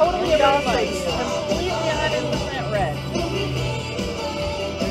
totally irrelevant.